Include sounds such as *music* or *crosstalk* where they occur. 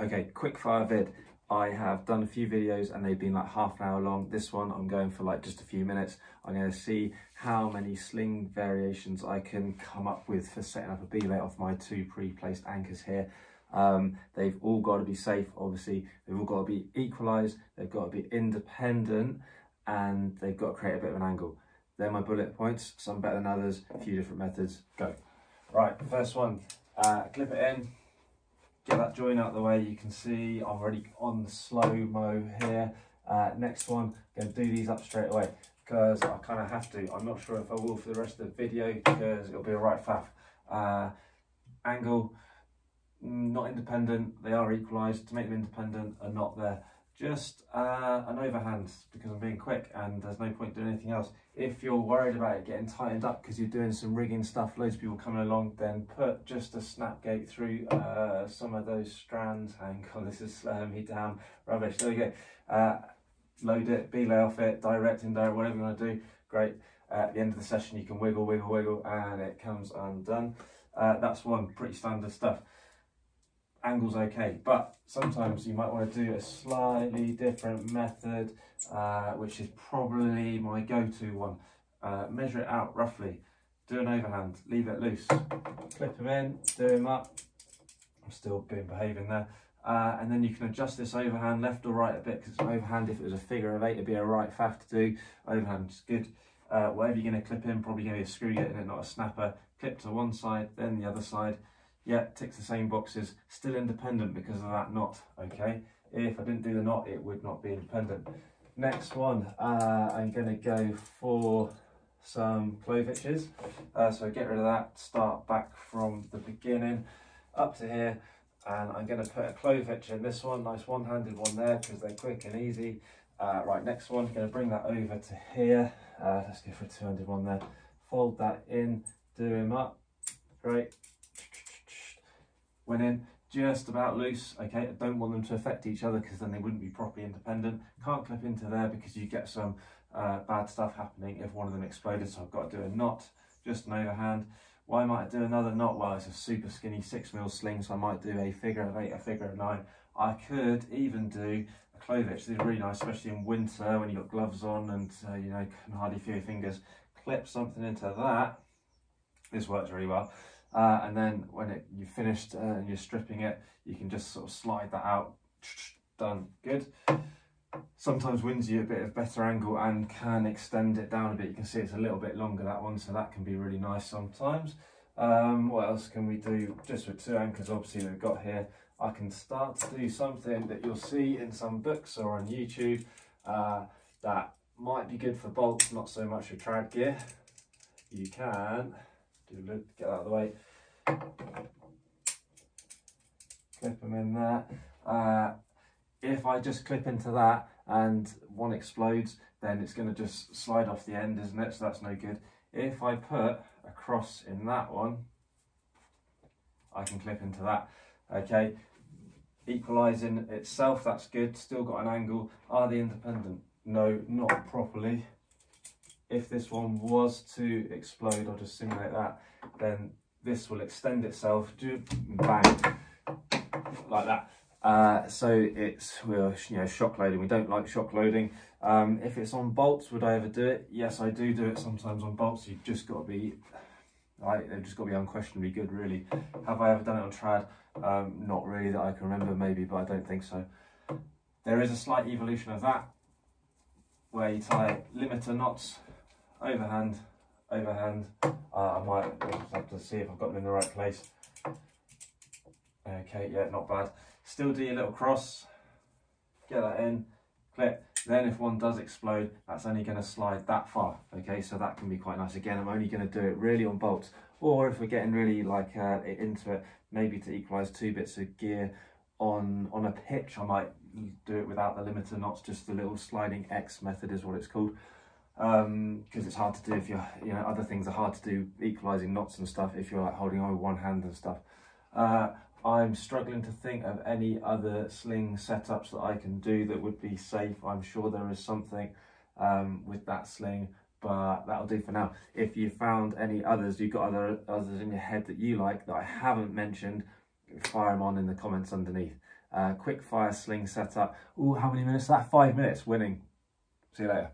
Okay, quick fire vid. I have done a few videos and they've been like half an hour long. This one I'm going for like just a few minutes. I'm going to see how many sling variations I can come up with for setting up a belay off my two pre-placed anchors here. Um, they've all got to be safe, obviously. They've all got to be equalised. They've got to be independent and they've got to create a bit of an angle. They're my bullet points, some better than others, a few different methods, go. Right, first one, uh, clip it in, get that join out of the way. You can see I'm already on the slow-mo here. Uh, next one, to do these up straight away because I kind of have to. I'm not sure if I will for the rest of the video because it'll be a right faff. Uh, angle, not independent. They are equalised. To make them independent are not there just uh, an overhand because I'm being quick and there's no point doing anything else. If you're worried about it getting tightened up because you're doing some rigging stuff, loads of people coming along, then put just a snap gate through uh, some of those strands. Hang on, *laughs* this is slowing me down. Rubbish, there we go. Uh, load it, belay off it, direct, indirect, whatever you want to do. Great. Uh, at the end of the session, you can wiggle, wiggle, wiggle, and it comes undone. Uh, that's one pretty standard stuff angle's okay but sometimes you might want to do a slightly different method uh, which is probably my go-to one. Uh, measure it out roughly. Do an overhand leave it loose. Clip them in do them up. I'm still being behaving there. Uh, and then you can adjust this overhand left or right a bit because overhand if it was a figure of eight it'd be a right faff to do. Overhand is good. Uh, whatever you're going to clip in probably going to be a screwgate in it not a snapper. Clip to one side then the other side yeah, ticks the same boxes, still independent because of that knot, okay? If I didn't do the knot, it would not be independent. Next one, uh, I'm gonna go for some clove hitches. Uh, so get rid of that, start back from the beginning up to here, and I'm gonna put a clove hitch in this one, nice one-handed one there because they're quick and easy. Uh, right, next one, gonna bring that over to here. Uh, let's go for a two-handed one there. Fold that in, do him up, great went in just about loose okay? I don't want them to affect each other because then they wouldn't be properly independent. Can't clip into there because you get some uh, bad stuff happening if one of them exploded so I've got to do a knot. Just an overhand. Why might I do another knot? Well it's a super skinny six mil sling so I might do a figure of eight a figure of nine. I could even do a clove hitch these are really nice especially in winter when you've got gloves on and uh, you know can hardly feel your fingers. Clip something into that. This works really well uh, and then when it, you've finished uh, and you're stripping it, you can just sort of slide that out. *tsk* Done. Good. Sometimes wins you a bit of better angle and can extend it down a bit. You can see it's a little bit longer that one, so that can be really nice sometimes. Um, what else can we do? Just with two anchors, obviously, we've got here. I can start to do something that you'll see in some books or on YouTube uh, that might be good for bolts, not so much for trad gear. You can do loop, get out of the way. Clip them in there. Uh, if I just clip into that and one explodes, then it's going to just slide off the end, isn't it? So that's no good. If I put a cross in that one, I can clip into that. Okay, equalizing itself, that's good. Still got an angle. Are they independent? No, not properly if this one was to explode, I'll just simulate that, then this will extend itself, bang, like that. Uh, so it's we're you know shock loading. We don't like shock loading. Um, if it's on bolts, would I ever do it? Yes, I do do it sometimes on bolts. You've just got to be right. They've just got to be unquestionably good, really. Have I ever done it on trad? Um, not really that I can remember, maybe, but I don't think so. There is a slight evolution of that, where you tie limiter knots overhand, overhand. Uh, I might just have to see if I've got them in the right place. Okay, yeah, not bad. Still do your little cross, get that in, clip. Then if one does explode, that's only going to slide that far. Okay, so that can be quite nice. Again, I'm only going to do it really on bolts. Or if we're getting really like uh, into it, maybe to equalize two bits of gear on, on a pitch, I might do it without the limiter knots, just the little sliding X method is what it's called because um, it's hard to do if you're, you know, other things are hard to do, equalising knots and stuff if you're like holding on with one hand and stuff. Uh, I'm struggling to think of any other sling setups that I can do that would be safe. I'm sure there is something um, with that sling, but that'll do for now. If you found any others, you've got other others in your head that you like that I haven't mentioned, fire them on in the comments underneath. Uh, quick fire sling setup. Oh, how many minutes? That five minutes winning. See you later.